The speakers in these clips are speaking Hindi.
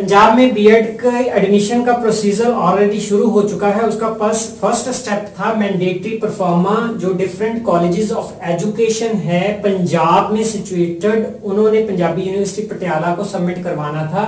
पंजाब में बीएड का एडमिशन का प्रोसीजर ऑलरेडी शुरू हो चुका है। उसका फ़र्स्ट स्टेप था मैंडेटरी परफॉर्मा जो डिफरेंट कॉलेजेस ऑफ़ एजुकेशन है, पंजाब में सिचुएटेड उन्होंने पंजाबी यूनिवर्सिटी पटियाला को सबमिट करवाना था।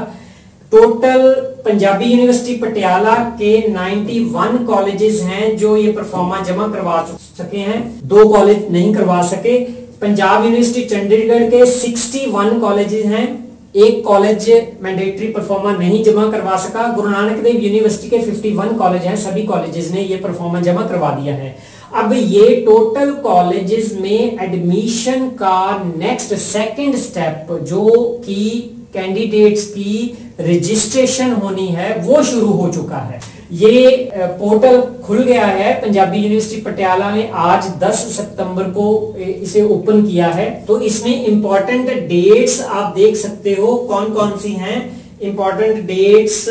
टोटल पंजाबी यूनिवर्सिटी पटियाला के 91 कॉलेजेस हैं जो ये परफॉर्मा जमा करवा सके हैं। दो कॉलेज नहीं करवा सके। पंजाब यूनिवर्सिटी चंडीगढ़ के 61 कॉलेजेस हैं। एक कॉलेज मैंडेटरी परफॉर्मा नहीं जमा करवा सका। गुरु नानक देव यूनिवर्सिटी के 51 कॉलेज हैं, सभी कॉलेजेस ने ये परफॉर्मा जमा करवा दिया है। अब ये टोटल कॉलेजेस में एडमिशन का नेक्स्ट सेकंड स्टेप जो कि कैंडिडेट्स की रजिस्ट्रेशन होनी है, वो शुरू हो चुका है। ये पोर्टल खुल गया है। पंजाबी यूनिवर्सिटी पटियाला ने आज 10 सितंबर को इसे ओपन किया है। तो इसमें इंपॉर्टेंट डेट्स आप देख सकते हो कौन कौन सी हैं। इंपॉर्टेंट डेट्स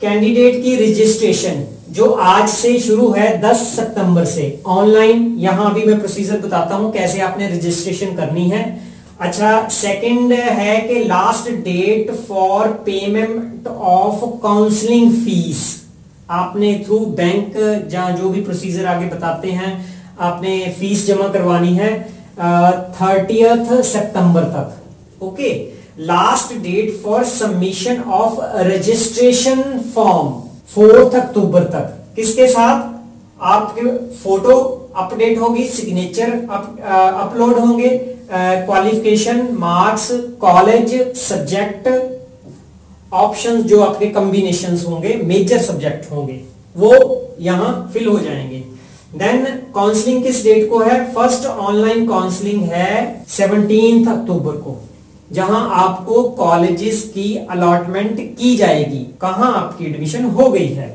कैंडिडेट की रजिस्ट्रेशन जो आज से शुरू है 10 सितंबर से। ऑनलाइन यहाँ भी मैं प्रोसीजर बताता हूँ, कैसे आपने रजिस्ट्रेशन करनी है। अच्छा सेकंड है कि last date for payment of counselling fees आपने थ्रू बैंक जहाँ जो भी प्रोसीजर आगे बताते हैं, आपने फ़ीस जमा करवानी है थर्टियथ सितंबर तक okay last date for submission of registration form fourth October तक। किसके साथ? आपके फ़ोटो अपडेट होगी सिग्नेचर अपलोड होंगे qualification marks college subject options जो आपके कॉम्बिनेशन होंगे मेजर सब्जेक्ट होंगे, वो यहाँ फिल हो जाएँगे। देन काउंसलिंग किस डेट को है? फ़र्स्ट ऑनलाइन काउंसलिंग है सेवनटीन अक्टूबर को, जहाँ आपको कॉलेजेस की अलॉटमेंट की जाएगी। कहाँ आपकी एडमिशन हो गई है?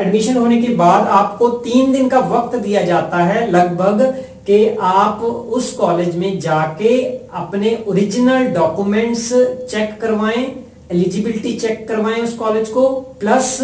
एडमिशन होने के बाद आपको तीन दिन का वक्त दिया जाता है लगभग कि आप उस कॉलेज में जाके अपने ओरिजिनल डॉक्यूमेंट्स चेक करवाएँ एलिजिबिलिटी चेक करवाएँ उस कॉलेज को, प्लस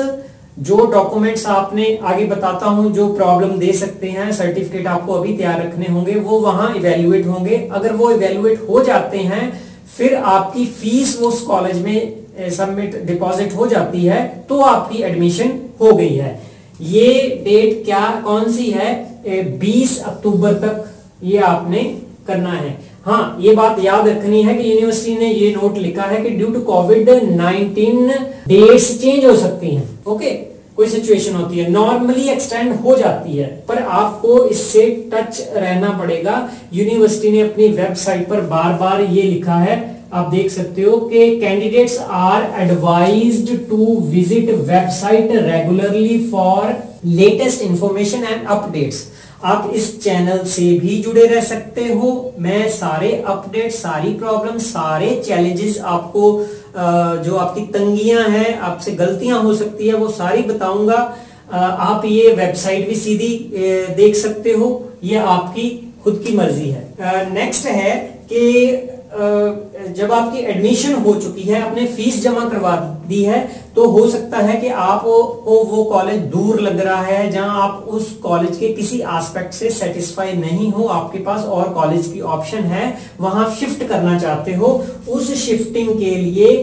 जो डॉक्यूमेंट्स आपने आगे बताता हूँ, जो प्रॉब्लम दे सकते हैं, सर्टिफिकेट आपको अभी तैयार रखने होंगे, वो वहाँ इवेल्युएट होंगे। अगर वो इवेल्युएट हो जाते हैं, फिर आपकी फ़ीस वो उस कॉलेज में सबमिट डिपॉजिट हो जाती है तो आपकी एडमिशन हो गई है। ये डेट क्या, कौन सी है? 20 अक्टूबर तक ये आपने करना है। हाँ ये बात याद रखनी है कि यूनिवर्सिटी ने ये नोट लिखा है कि due to COVID 19 dates change हो सकती हैं ओके कोई सिचुएशन होती है नॉर्मली एक्सटेंड हो जाती है, पर आपको इससे टच रहना पड़ेगा। यूनिवर्सिटी ने अपनी वेबसाइट पर बार बार ये लिखा है। आप देख सकते हो कि candidates are advised to visit website regularly for latest information and updates आप इस चैनल से भी जुड़े रह सकते हो। मैं सारे अपडेट, सारी प्रॉब्लम सारे चैलेंजेस आपको जो आपकी तंगियाँ हैं, आपसे गलतियाँ हो सकती है, वो सारी बताऊँगा। आप ये वेबसाइट भी सीधी देख सकते हो। ये आपकी खुद की मर्ज़ी है। नेक्स्ट है कि जब आपकी एडमिशन हो चुकी है, आपने फ़ीस जमा करवा दी है तो हो सकता है कि आप को वो कॉलेज दूर लग रहा है, जहाँ आप उस कॉलेज के किसी एस्पेक्ट से सेटिस्फाई नहीं हो, आपके पास और कॉलेज की ऑप्शन है, वहाँ शिफ्ट करना चाहते हो, उस शिफ्टिंग के लिए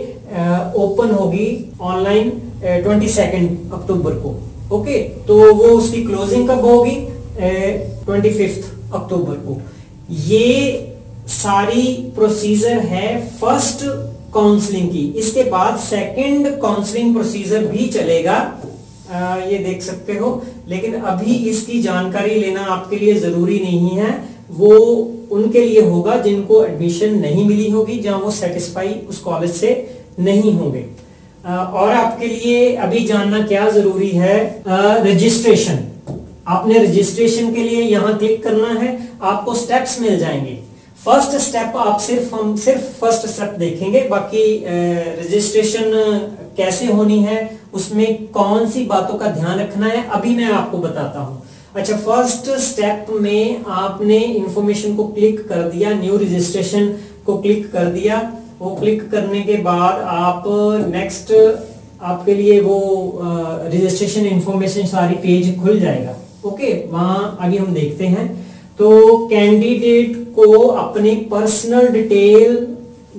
ओपन होगी ऑनलाइन ट्वेंटी सेकेंड अक्टूबर को ओके तो वो उसकी क्लोजिंग कब होगी? ट्वेंटी फिफ्थ अक्टूबर को। ये सारी प्रोसीजर है फ़र्स्ट काउंसलिंग की। इसके बाद सेकंड काउंसलिंग प्रोसीजर भी चलेगा। आ, ये देख सकते हो। लेकिन अभी इसकी जानकारी लेना आपके लिए ज़रूरी नहीं है। वो उनके लिए होगा जिनको एडमिशन नहीं मिली होगी जहाँ वो सेटिस्फाई उस कॉलेज से नहीं होंगे। और आपके लिए अभी जानना क्या ज़रूरी है? रजिस्ट्रेशन आपने रजिस्ट्रेशन के लिए यहाँ क्लिक करना है। आपको स्टेप्स मिल जाएँगे। फ़र्स्ट स्टेप आप सिर्फ़ हम सिर्फ़ फ़र्स्ट स्टेप देखेंगे, बाकी रजिस्ट्रेशन कैसे होनी है, उसमें कौन सी बातों का ध्यान रखना है, अभी मैं आपको बताता हूँ। अच्छा फ़र्स्ट स्टेप में आपने इंफॉर्मेशन को क्लिक कर दिया न्यू रजिस्ट्रेशन को क्लिक कर दिया। वो क्लिक करने के बाद आप नेक्स्ट आपके लिए वो रजिस्ट्रेशन इंफॉर्मेशन सारी पेज खुल जाएगा। ओके वहाँ अभी हम देखते हैं। तो कैंडिडेट को अपनी personal detail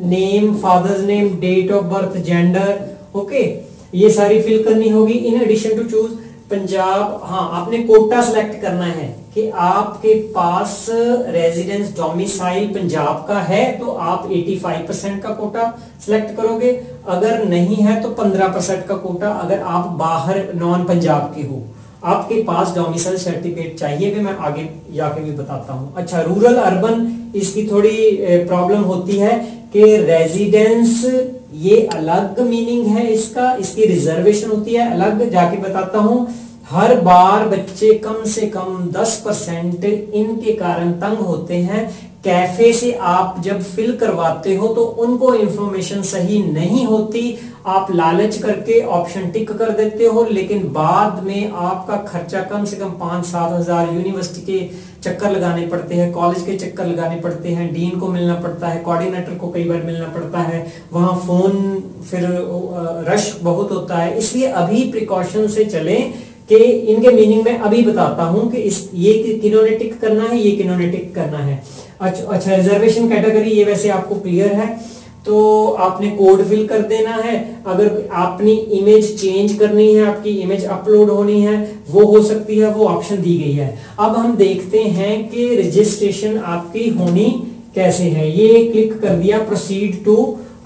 name father's name date of birth gender okay ये सारी फिल करनी होगी। In addition to choose Punjab हाँ आपने कोटा सेलेक्ट करना है कि आपके पास रेजिडेंस डोमिसाइल पंजाब का है तो आप 85 परसेंट का कोटा सिलेक्ट करोगे। अगर नहीं है तो 15 परसेंट का कोटा अगर आप बाहर नॉन पंजाब के हो आपके पास डोमिसाइल सर्टिफिकेट चाहिए भी मैं आगे जाके भी बताता हूँ। अच्छा रूरल अर्बन इसकी थोड़ी प्रॉब्लम होती है कि रेजिडेंस ये अलग मीनिंग है इसका, इसकी रिजर्वेशन होती है अलग, जाके बताता हूँ। हर बार बच्चे कम से कम 10 परसेंट इनके कारण तंग होते हैं कैफ़े से आप जब फिल करवाते हो तो उनको इंफॉर्मेशन सही नहीं होती। आप लालच करके ऑप्शन टिक कर देते हो, लेकिन बाद में आपका खर्चा कम से कम पाँच सात हज़ार यूनिवर्सिटी के चक्कर लगाने पड़ते हैं कॉलेज के चक्कर लगाने पड़ते हैं डीन को मिलना पड़ता है कोऑर्डिनेटर को कई बार मिलना पड़ता है। वहाँ फ़ोन फिर रश बहुत होता है। इसलिए अभी प्रिकॉशन से चलें कि इनके मीनिंग में अभी बताता हूँ कि इस, ये किन्होंने टिक करना है, ये किन्होंने टिक करना है। अच्छा अच्छा रिजर्वेशन कैटेगरी ये वैसे आपको क्लियर है। तो आपने कोड फिल कर देना है। अगर अपनी इमेज चेंज करनी है, आपकी इमेज अपलोड होनी है, वो हो सकती है, वो ऑप्शन दी गई है। अब हम देखते हैं कि रजिस्ट्रेशन आपकी होनी कैसे है। ये क्लिक कर दिया प्रोसीड टू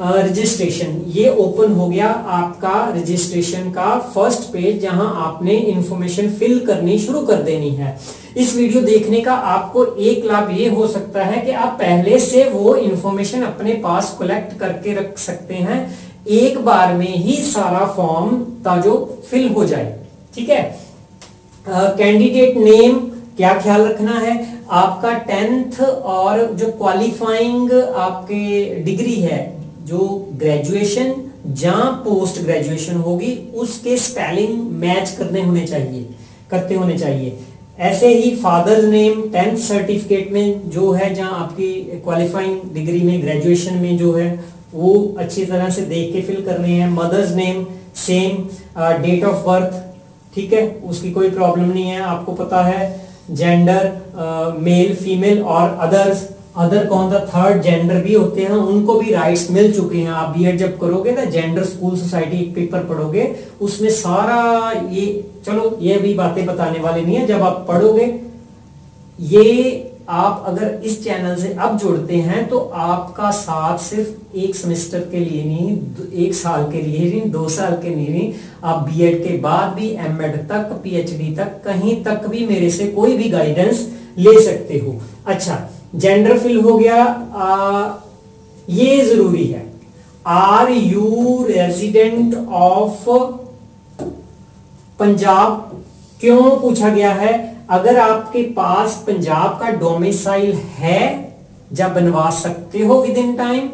रजिस्ट्रेशन ये ओपन हो गया आपका रजिस्ट्रेशन का फ़र्स्ट पेज जहाँ आपने इंफॉर्मेशन फिल करनी शुरू कर देनी है। इस वीडियो देखने का आपको एक लाभ ये हो सकता है कि आप पहले से वो इंफॉर्मेशन अपने पास कलेक्ट करके रख सकते हैं। एक बार में ही सारा फॉर्म ताजो फिल हो जाए। ठीक है? कैंडिडेट uh, नेम क्या ख्याल रखना है? आपका टेंथ और जो क्वालिफाइंग आपके डिग्री है जो ग्रेजुएशन जहाँ पोस्ट ग्रेजुएशन होगी, उसके स्पेलिंग मैच करने होने चाहिए, करते होने चाहिए। ऐसे ही फादर नेम टेंथ सर्टिफिकेट में जो है, जहाँ आपकी क्वालिफाइंग डिग्री में ग्रेजुएशन में जो है, वो अच्छी तरह से देख के फिल करने हैं। Mother's name same date of birth ठीक है? उसकी कोई प्रॉब्लम नहीं है। आपको पता है जेंडर मेल फीमेल और अदर्स अदर कौन सा थर्ड जेंडर भी होते हैं उनको भी राइट्स मिल चुके हैं। आप बीएड जब करोगे ना जेंडर स्कूल सोसाइटी एक पेपर पढ़ोगे, उसमें सारा ये, चलो, ये भी बातें बताने वाले नहीं है। जब आप पढ़ोगे, ये आप अगर इस चैनल से अब जुड़ते हैं तो आपका साथ सिर्फ़ एक सेमेस्टर के लिए नहीं एक साल के लिए नहीं, दो साल के लिए नहीं। आप बीएड के बाद भी एमएड तक पीएचडी तक, कहीं तक भी मेरे से कोई भी गाइडेंस ले सकते हो। अच्छा जेंडर फिल हो गया आ, ये ज़रूरी है। Are you resident of Punjab क्यों पूछा गया है? अगर आपके पास पंजाब का डोमिसाइल है जब बनवा सकते हो विद इन टाइम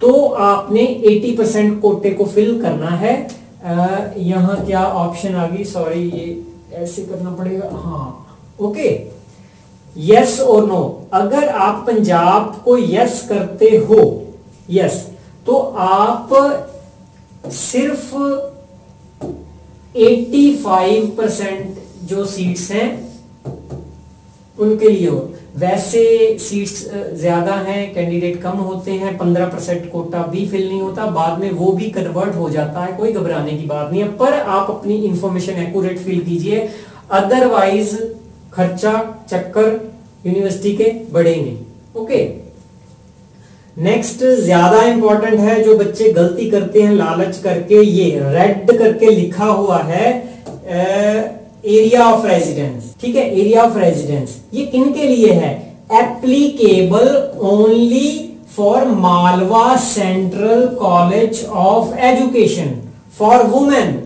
तो आपने 80 परसेंट कोटे को फिल करना है। यहाँ क्या ऑप्शन आ गई? सॉरी ये ऐसे करना पड़ेगा। हाँ ओके यस और नो अगर आप पंजाब को यस करते हो यस तो आप सिर्फ़ 85 परसेंट जो सीट्स हैं, उनके लिए हो। वैसे सीट्स ज़्यादा हैं कैंडिडेट कम होते हैं 15 परसेंट कोटा भी फिल नहीं होता, बाद में वो भी कन्वर्ट हो जाता है, कोई घबराने की बात नहीं है, पर आप अपनी इंफॉर्मेशन एक्यूरेट फिल कीजिए। अदरवाइज़ खर्चा, चक्कर यूनिवर्सिटी के बढ़ेंगे। ओके? नेक्स्ट ज़्यादा इंपॉर्टेंट है जो बच्चे गलती करते हैं, लालच करके, ये रेड करके लिखा हुआ है एरिया ऑफ़ रेजिडेंस ठीक है? एरिया ऑफ़ रेजिडेंस ये किन के लिए है? Applicable only for Malwa central college of education for women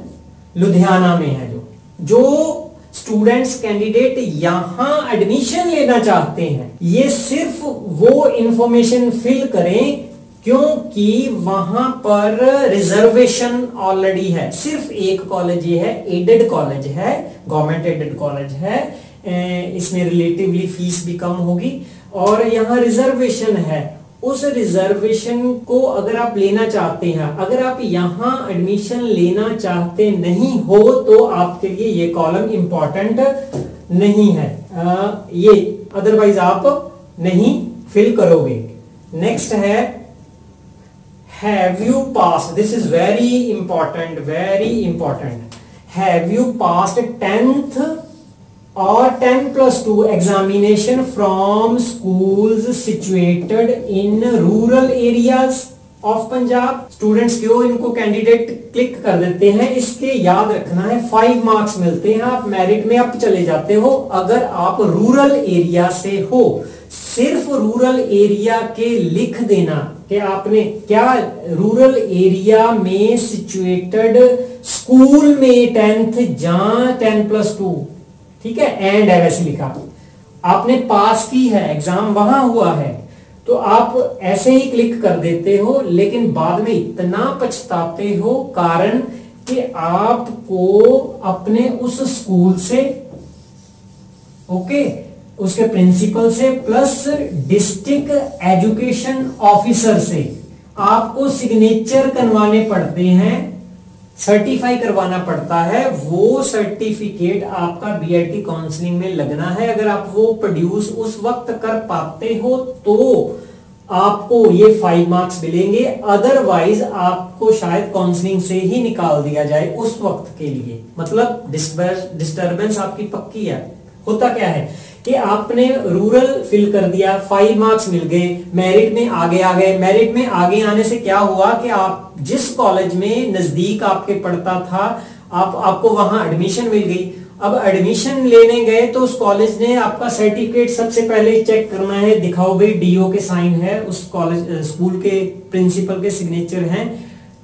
Ludhiana में है जो। जो स्टूडेंट्स कैंडिडेट यहाँ एडमिशन लेना चाहते हैं। ये सिर्फ़ वो इंफॉर्मेशन फिल करें, क्योंकि वहाँ पर रिजर्वेशन ऑलरेडी है। सिर्फ़ एक कॉलेज ये है एडेड कॉलेज है गवर्नमेंट एडेड कॉलेज है। इसमें रिलेटिवली फ़ीस भी कम होगी। और यहाँ रिजर्वेशन है। उस रिजर्वेशन को अगर आप लेना चाहते हैं अगर आप यहाँ एडमिशन लेना चाहते नहीं हो तो आपके लिए ये कॉलम इंपॉर्टेंट नहीं है। आ, ये अदरवाइज़ आप नहीं फिल करोगे। नेक्स्ट है have you passed this is very important very important. Have you passed 10th or 10 plus 2 examination from schools situated in rural areas of Punjab students क्यों इनको कैंडिडेट क्लिक कर देते हैं? इसके याद रखना है फाइव मार्क्स मिलते हैं, आप मेरिट में अप चले जाते हो। अगर आप रूरल एरिया से हो, सिर्फ़ रूरल एरिया के लिख देना कि आपने क्या रूरल एरिया में सिचुएटेड स्कूल में टेंथ जहाँ टेन प्लस टू ठीक है? एंड है वैसे लिखा। आपने पास की है एग्ज़ाम वहाँ हुआ है तो आप ऐसे ही क्लिक कर देते हो, लेकिन बाद में इतना पछताते हो कारण कि आपको अपने उस स्कूल से ओके उसके प्रिंसिपल से प्लस डिस्ट्रिक्ट एजुकेशन ऑफिसर से आपको सिग्नेचर करवाने पड़ते हैं। सर्टिफाई करवाना पड़ता है, वो सर्टिफिकेट आपका बीआईटी काउंसलिंग में लगना है। अगर आप वो प्रोड्यूस उस वक्त कर पाते हो तो आपको ये फाइव मार्क्स मिलेंगे। अदरवाइज़ आपको शायद काउंसलिंग से ही निकाल दिया जाए उस वक्त के लिए। मतलब डिस्टर्बेंस आपकी पक्की है। होता क्या है? कि आपने रूरल फिल कर दिया फाइव मार्क्स मिल गए मेरिट में आगे आ गए। मेरिट में आगे आने से क्या हुआ कि आप जिस कॉलेज में नज़दीक आपके पढ़ता था, आप, आपको वहाँ एडमिशन मिल गई। अब एडमिशन लेने गए तो उस कॉलेज ने आपका सर्टिफिकेट सबसे पहले चेक करना है। दिखाओ भाई डीओ के साइन है, उस कॉलेज स्कूल के प्रिंसिपल के सिग्नेचर हैं।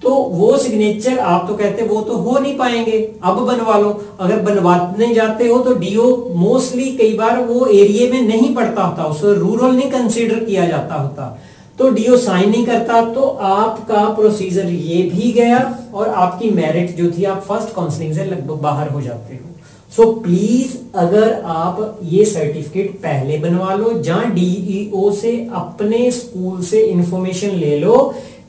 तो वो सिग्नेचर आप तो कहते वो तो हो नहीं पाएँगे। अब बनवा लो। अगर बनवाने जाते हो तो डीओ मोस्टली कई बार वो एरिया में नहीं पड़ता होता उसे रूरल नहीं कंसीडर किया जाता होता। तो डीओ साइन नहीं करता तो आपका प्रोसीजर ये भी गया और आपकी मेरिट जो थी आप फ़र्स्ट काउंसलिंग से लगभग बाहर हो जाते हो। सो so, प्लीज़ अगर आप ये सर्टिफिकेट पहले बनवा लो जहाँ डीईओ से अपने स्कूल से इंफॉर्मेशन ले लो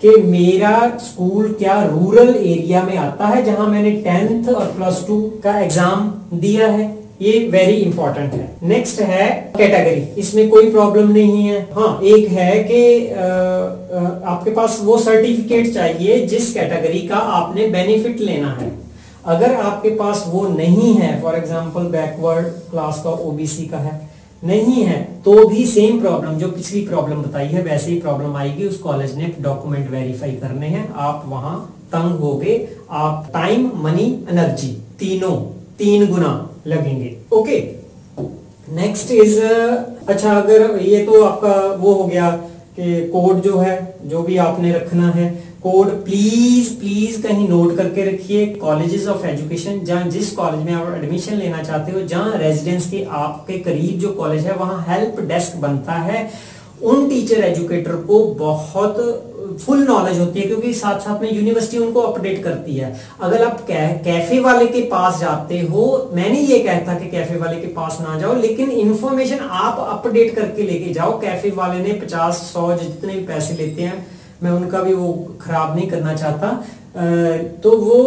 कि मेरा स्कूल क्या रूरल एरिया में आता है, जहाँ मैंने टेंथ और प्लस टू का एग्ज़ाम दिया है? ये वेरी इंपॉर्टेंट है। नेक्स्ट है कैटेगरी इसमें कोई प्रॉब्लम नहीं है। हाँ एक है कि आपके पास वो सर्टिफिकेट चाहिए जिस कैटेगरी का आपने बेनिफिट लेना है। अगर आपके पास वो नहीं है फॉर एग्ज़ाम्पल बैकवर्ड क्लास का ओबीसी का है नहीं है तो भी सेम प्रॉब्लम जो पिछली प्रॉब्लम बताई है, वैसे ही प्रॉब्लम आएगी, उस कॉलेज ने डॉक्यूमेंट वेरीफाई करने हैं। आप वहाँ तंग हो गए आप टाइम मनी एनर्जी तीनों, तीन गुना लगेंगे। ओके नेक्स्ट इज़ अच्छा अगर ये तो आपका वो हो गया कि कोड जो है, जो भी आपने रखना है कोड प्लीज़ प्लीज़ कहीं नोट करके रखिए कॉलेजेस ऑफ़ एजुकेशन जहाँ जिस कॉलेज में आप एडमिशन लेना चाहते हो जहाँ रेजिडेंस के आपके करीब जो कॉलेज है वहाँ हेल्प डेस्क बनता है। उन टीचर एजुकेटर को बहुत फुल नॉलेज होती है क्योंकि साथ साथ में यूनिवर्सिटी उनको अपडेट करती है। अगर आप कै, कैफ़े वाले के पास जाते हो मैं नहीं ये कहता कि कैफ़े वाले के पास ना जाओ लेकिन इंफॉर्मेशन आप अपडेट करके लेके जाओ। कैफ़े वाले ने पचास सौ जितने भी पैसे लेते हैं मैं उनका भी वो खराब नहीं करना चाहता। तो वो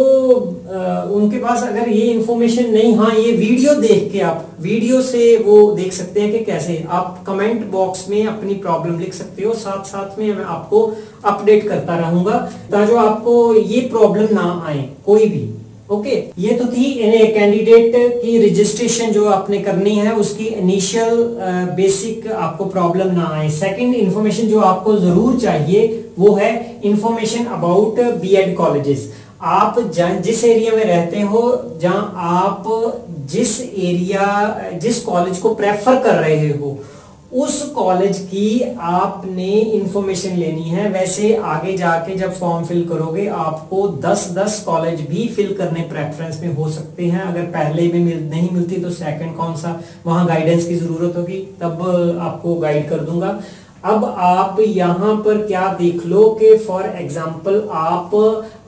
उनके पास अगर ये इंफॉर्मेशन नहीं हाँ ये वीडियो देख के आप वीडियो से वो देख सकते हैं कि कैसे। आप कमेंट बॉक्स में अपनी प्रॉब्लम लिख सकते हो साथ साथ में मैं आपको अपडेट करता रहूँगा ताकि आपको ये प्रॉब्लम ना आए कोई भी। ओके? okay, ये तो थी कैंडिडेट की रजिस्ट्रेशन जो आपने करनी है उसकी इनिशियल बेसिक आपको प्रॉब्लम ना आए। सेकंड इंफॉर्मेशन जो आपको ज़रूर चाहिए वो है इंफॉर्मेशन अबाउट बीएड कॉलेजेस आप जिस एरिया में रहते हो जहाँ आप जिस एरिया जिस कॉलेज को प्रेफर कर रहे हो उस कॉलेज की आपने इंफॉर्मेशन लेनी है। वैसे आगे जाके जब फॉर्म फिल करोगे आपको 10-10 कॉलेज भी फिल करने प्रेफरेंस में हो सकते हैं। अगर पहले में मिल, नहीं मिलती तो सेकंड कौन सा? वहाँ गाइडेंस की ज़रूरत होगी तब आपको गाइड कर दूँगा। अब आप यहाँ पर क्या देख लो कि फॉर एग्ज़ाम्पल आप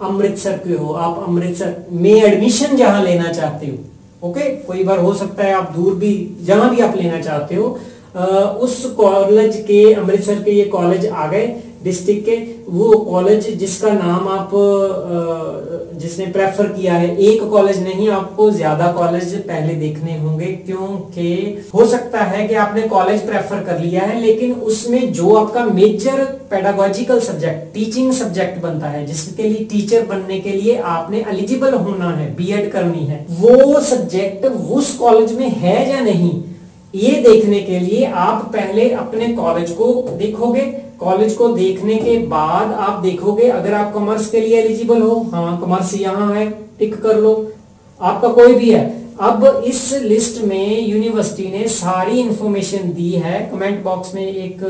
अमृतसर के हो, आप अमृतसर में एडमिशन जहाँ लेना चाहते हो ओके कोई बार हो सकता है आप दूर भी, जहाँ भी आप लेना चाहते हो उस कॉलेज के, अमृतसर के ये कॉलेज आ गए डिस्ट्रिक्ट के, वो कॉलेज जिसका नाम आप जिसने प्रेफर किया है, एक कॉलेज नहीं, आपको ज़्यादा कॉलेज पहले देखने होंगे, क्योंकि हो सकता है कि आपने कॉलेज प्रेफर कर लिया है, लेकिन उसमें जो आपका major pedagogical subject teaching subject बनता है, जिसके लिए टीचर बनने के लिए आपने एलिजिबल होना है बीएड करनी है, वो सब्जेक्ट उस कॉलेज में है या नहीं, ये देखने के लिए आप पहले अपने कॉलेज को देखोगे कॉलेज को देखने के बाद आप देखोगे, अगर आप कॉमर्स के लिए एलिजिबल हो हाँ कॉमर्स यहाँ है टिक कर लो, आपका कोई भी है। अब इस लिस्ट में यूनिवर्सिटी ने सारी इंफॉर्मेशन दी है। कमेंट बॉक्स में एक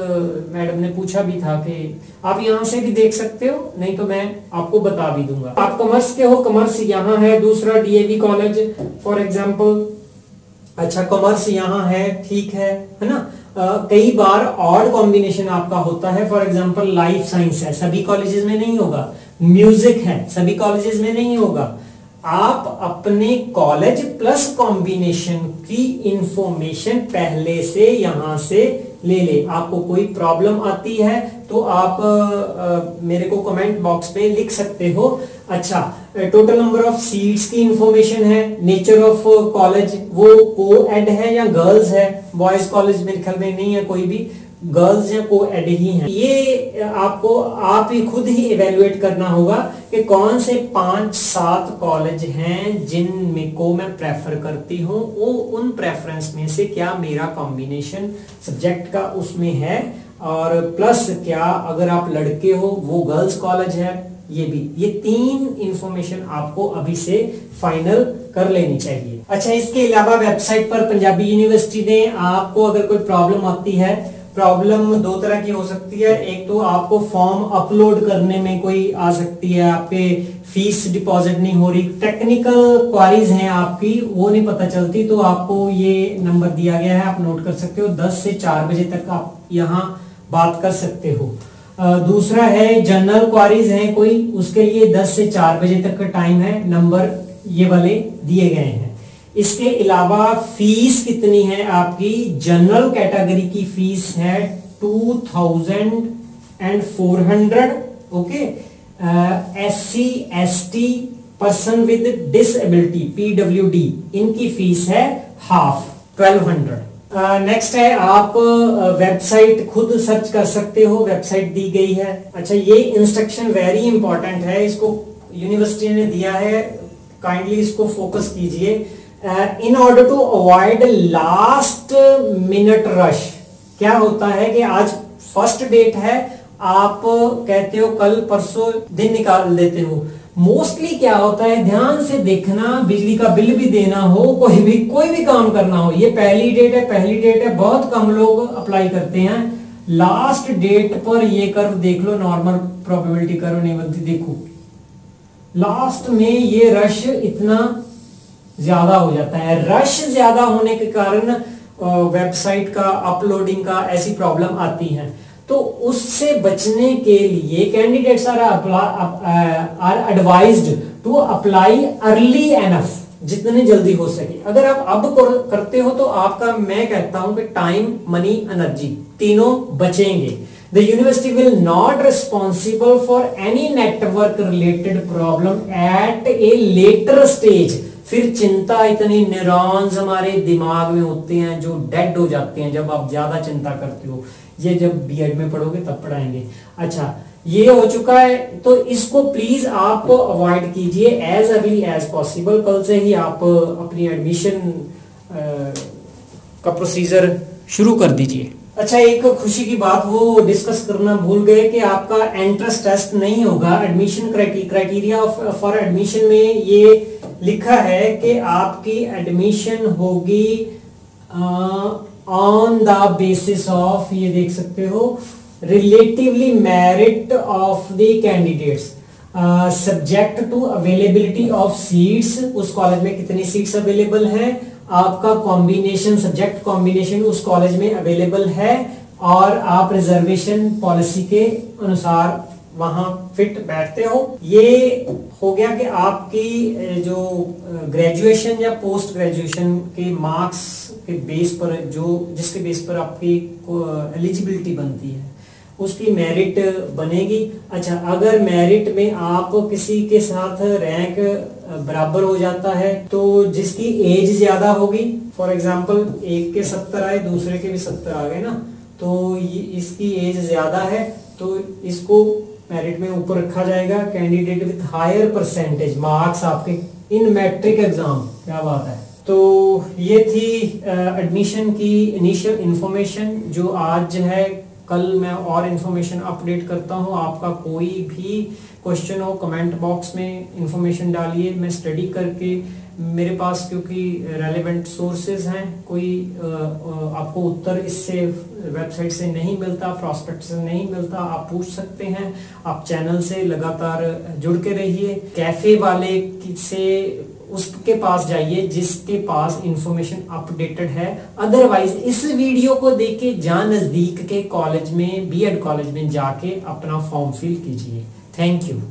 मैडम ने पूछा भी था कि आप यहाँ से भी देख सकते हो, नहीं तो मैं आपको बता भी दूँगा। आप कॉमर्स के हो कॉमर्स यहाँ है, दूसरा डीएवी कॉलेज फॉर एग्ज़ाम्पल अच्छा कॉमर्स यहाँ है, ठीक है है ना? कई बार ऑड कॉम्बिनेशन आपका होता है फॉर एग्ज़ाम्पल लाइफ साइंस है, सभी कॉलेजेस में नहीं होगा म्यूज़िक है, सभी कॉलेजेस में नहीं होगा। आप अपने कॉलेज प्लस कॉम्बिनेशन की इंफॉर्मेशन पहले से, यहाँ से ले ले आपको कोई प्रॉब्लम आती है तो आप आ, मेरे को कमेंट बॉक्स पे लिख सकते हो। अच्छा टोटल नंबर ऑफ़ सीट्स की इंफॉर्मेशन है नेचर ऑफ़ कॉलेज वो को एड है या गर्ल्स है? बॉयज़ कॉलेज मेरे ख्याल में नहीं है कोई भी। गर्ल्स या को एड ही हैं। ये आपको, आप ही खुद ही इवेलुएट करना होगा कि कौन से पाँच, सात कॉलेज हैं जिनमें को मैं प्रेफर करती हूँ। वो, उन प्रेफरेंस में से क्या मेरा कॉम्बिनेशन सब्जेक्ट का उसमें है? और प्लस क्या, अगर आप लड़के हो, वो गर्ल्स कॉलेज है? ये भी। ये तीन इंफॉर्मेशन आपको अभी से फाइनल कर लेनी चाहिए। अच्छा इसके अलावा वेबसाइट पर पंजाबी यूनिवर्सिटी ने आपको अगर कोई प्रॉब्लम आती है प्रॉब्लम दो तरह की हो सकती है। एक तो आपको फॉर्म अपलोड करने में कोई आ सकती है, आपके फ़ीस डिपॉजिट नहीं हो रही। टेक्निकल क्वारीज हैं आपकी, वो नहीं पता चलती तो आपको ये नंबर दिया गया है, आप नोट कर सकते हो। 10 से 4 बजे तक आप यहाँ बात कर सकते हो। दूसरा है, जनरल क्वारीज है कोई, उसके लिए 10 से 4 बजे तक का टाइम है, नंबर ये वाले दिए गए हैं। इसके अलावा फ़ीस कितनी है आपकी? जनरल कैटेगरी की फ़ीस है two thousand and four hundred okay S C S T person with disability PW D इनकी फ़ीस है हाफ़ ट्वेल्व हंड्रेड नेक्स्ट है आप वेबसाइट uh, खुद सर्च कर सकते हो वेबसाइट दी गई है। अच्छा ये इंस्ट्रक्शन वेरी इंपॉर्टेंट है। इसको यूनिवर्सिटी ने दिया है। काइंडली इसको फोकस कीजिए। In order to avoid last minute rush क्या होता है कि आज फ़र्स्ट डेट है, आप कहते हो कल परसों दिन निकाल देते हो। मोस्टली क्या होता है, ध्यान से देखना, बिजली का बिल भी देना हो, कोई भी कोई भी काम करना हो, ये पहली डेट है, पहली डेट है, बहुत कम लोग अप्लाई करते हैं। लास्ट डेट पर ये कर्व देख लो नॉर्मल प्रोबेबिलिटी कर्व नहीं बनती, देखो। लास्ट में ये रश इतना ज़्यादा हो जाता है। रश ज़्यादा होने के कारण वेबसाइट का अपलोडिंग का ऐसी प्रॉब्लम आती है। तो उससे बचने के लिए candidates are are advised to apply early enough जितने जल्दी हो सके। अगर आप अब करते हो तो आपका, मैं कहता हूँ कि टाइम मनी एनर्जी तीनों बचेंगे। The university will not responsible for any network related problem at a later stage फिर चिंता इतनी न्यूरॉन्स हमारे दिमाग में होते हैं जो डेड हो जाते हैं जब आप ज़्यादा चिंता करते हो। ये जब बीएड में पढ़ोगे तब पढ़ाएँगे। अच्छा ये हो चुका है तो इसको प्लीज़ आप अवॉइड कीजिए एज अर्ली एज पॉसिबल कल से ही आप अपनी एडमिशन का प्रोसीजर शुरू कर दीजिए। अच्छा एक खुशी की बात, वो डिस्कस करना भूल गए कि आपका एंट्रेंस टेस्ट नहीं होगा। एडमिशन क्राइटेरिया फॉर एडमिशन में ये लिखा है कि आपकी एडमिशन होगी ऑन द बेसिस ऑफ़ ये देख सकते हो relatively merit of the candidates subject to availability of seats उस कॉलेज में कितनी सीट्स अवेलेबल हैं? आपका कॉम्बिनेशन सब्जेक्ट कॉम्बिनेशन उस कॉलेज में अवेलेबल है, और आप रिजर्वेशन पॉलिसी के अनुसार वहाँ फिट बैठते हो। ये हो गया कि आपकी जो ग्रेजुएशन या पोस्ट ग्रेजुएशन के मार्क्स के बेस पर, जो, जिसके बेस पर आपकी एलिजिबिलिटी बनती है, उसकी मेरिट बनेगी। अच्छा अगर मेरिट में आप किसी के साथ रैंक बराबर हो जाता है तो जिसकी एज ज़्यादा होगी फॉर एग्ज़ाम्पल एक के सत्तर आए, दूसरे के भी सत्तर आ गए ना तो इसकी एज ज़्यादा है तो इसको मेरिट में ऊपर रखा जाएगा candidate with higher percentage marks आपके इन मैट्रिक एग्ज़ाम क्या बात है? तो ये थी एडमिशन की इनिशियल इंफॉर्मेशन जो आज है। कल मैं और इन्फॉर्मेशन अपडेट करता हूँ। आपका कोई भी क्वेश्चन हो कमेंट बॉक्स में इंफॉर्मेशन डालिए। मैं स्टडी करके मेरे पास क्योंकि रेलेवेंट सोर्सेज हैं, कोई आपको उत्तर इससे वेबसाइट से नहीं मिलता प्रॉस्पेक्ट से नहीं मिलता, आप पूछ सकते हैं। आप चैनल से लगातार जुड़ के रहिए। कैफ़े वाले से उसके पास जाइए, जिसके पास इंफॉर्मेशन अपडेटेड है। अदरवाइज़ इस वीडियो को देख के जहाँ नज़दीक के कॉलेज में बीएड कॉलेज में जाके अपना फॉर्म फिल कीजिए। Thank you